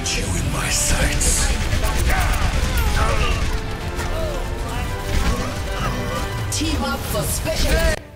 You in my sights. Team up for special.